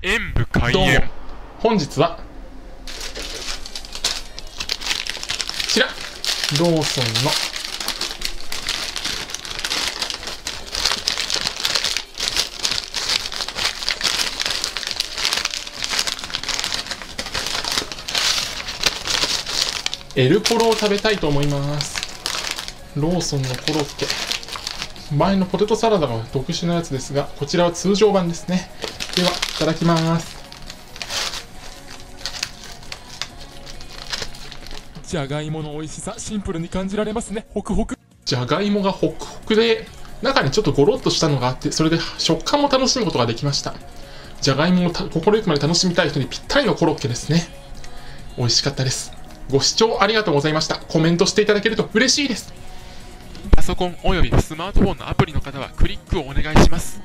演武開どうも。演本日はこちらローソンの。エルポロを食べたいと思います。ローソンのコロッケ。前のポテトサラダが特殊なやつですがこちらは通常版ですねではいただきますじゃがいもの美味しさシンプルに感じられますねホクホクじゃがいもがホクホクで、中にちょっとゴロッとしたのがあって、それで食感も楽しむことができました。じゃがいもをた心ゆくまで楽しみたい人にぴったりのコロッケですね。美味しかったです。ご視聴ありがとうございました。コメントしていただけると嬉しいです。パソコンおよびスマートフォンのアプリの方はクリックをお願いします